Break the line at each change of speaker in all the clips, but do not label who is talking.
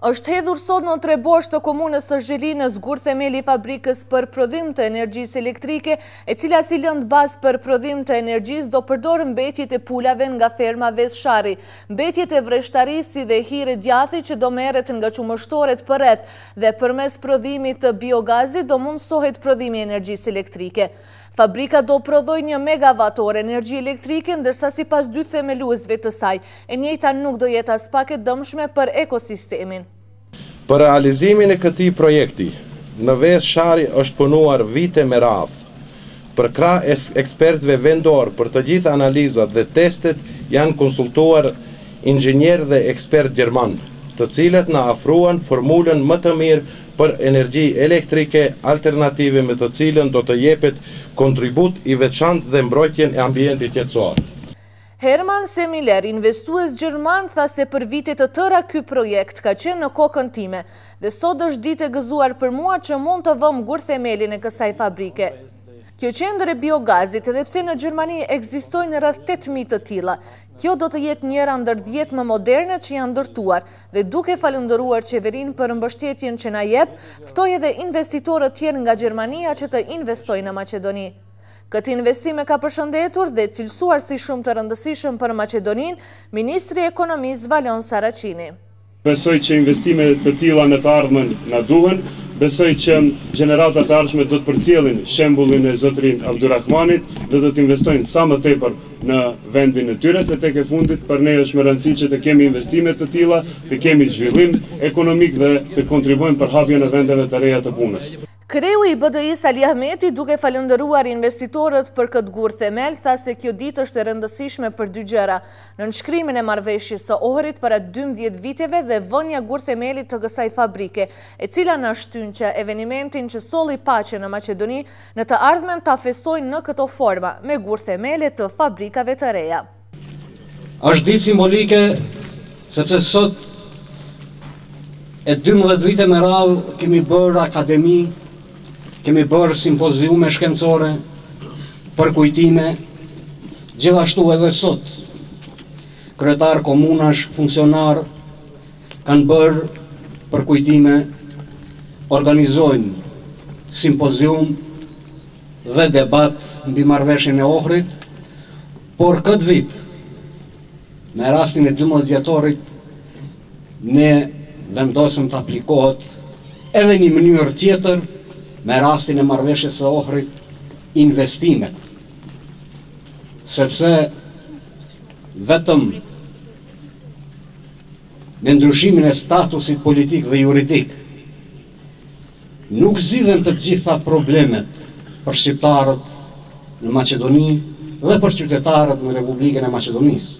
Është hedhur sot në Trebosh të komunës së Zhelinës gurthemeli i fabrikës për prodhim të energjisë elektrike, e cila si lëndë bazë për prodhim të energjisë do përdorë mbetjet e pulave nga ferma Vezë Sharri, mbetjet e vreshtarisë si dhe hirrë djathi që do merret nga qumështoret përreth dhe përmes prodhimit të biogazit do mundësohet prodhimi i energjisë elektrike. Fabrika do prodhojë një megavat orë energji elektrike, ndërsa sipas dy themeluesve të saj, e njëjta nuk do jetë aspak e dëmshme për ekosistemin.
Për realizimin e këtij projekti, në Vezë Sharri është punuar vite me radhë. Përkrah ekspertëve vendorë për të gjithë analizat dhe testet janë konsultuar inxhinierë dhe ekspertë gjermanë, të cilët na ofruan formulën më të mirë për energji elektrike alternative me të cilën do të jepet kontribut i veçantë në mbrojtjen e ambientit jetësor.
Hermann Semiller, investues gjerman tha se për vite të tëra ky projekt ka qenë në kokën time dhe sot është ditë e gëzuar për mua që mund të vëmë gurthemelin e kësaj fabrike. Kjo qendër e biogazit, edhe pse në Gjermani ekzistojnë rreth tetë mijë të tilla, kjo do të jetë njëra ndër dhjetë më moderne që janë ndërtuar, dhe duke falënderuar qeverinë për mbështetjen që na jep, ftoj edhe investitorët tjerë nga Gjermania që të investojnë në Maqedoni. Këtë investim e ka përshëndetur dhe cilësuar si shumë të rëndësishëm për Maqedoninë, ministri i Ekonomisë Valon Saraçini.
Besoj që investime të tilla në të ardhmen na duhen, besoj që gjeneratat e ardhshme do të përcjellin shembullin e zotëri Abdurrahmanit dhe do të investojnë sa më tepër në vendin e tyre, se tek e fundit për ne është me rëndësi që të kemi investime të tilla, të kemi zhvillim ekonomik dhe të kontribuojmë për hapjen e vendeve të reja të punës.
Kreu i BDI-së Ali Ahmeti, duke falënderuar investitorët për këtë gurthemel, tha se kjo ditë është e rëndësishme për dy gjëra, nënshkrimin e Marrëveshjes së Ohrit para dymbëdhjetë viteve dhe vënia e gurthemelit të kësaj fabrike, e cila na shtyn që evenimentin që solli paqen në Maqedoni, në të ardhmen ta festojnë në këto forma, me gurthemele të fabrikave të reja.
Është ditë simbolike sepse sot e dymbëdhjetë vite me radhë kemi bërë akademi, kemi bërë simpoziume shkencore, përkujtime, gjithashtu edhe sot kryetarë komunash, funksionarë, kanë bërë përkujtime, organizojnë simpozium dhe debat mbi Marrëveshjen e Ohrit, por këtë vit, me rastin e dymbëdhjetëvjetorit, ne vendosëm të aplikohet edhe një mënyrë tjetër me rastin e Marrëveshjes së Ohrit, investimet, sepse vetëm. Me ndryshimin e statusit politik dhe juridik, nuk zgjidhen të gjitha problemet për shqiptarët në Maqedoni dhe për qytetarët në Republikën e Maqedonisë.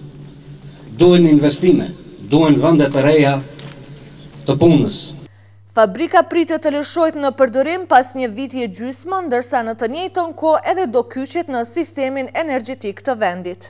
Duhen investime, duhen vende të reja të punës.
Fabrika pritet të lëshohet në përdorim pas një viti e gjysmë, ndërsa në të njëjtën kohë edhe do kyçet në sistemin energjetik të vendit.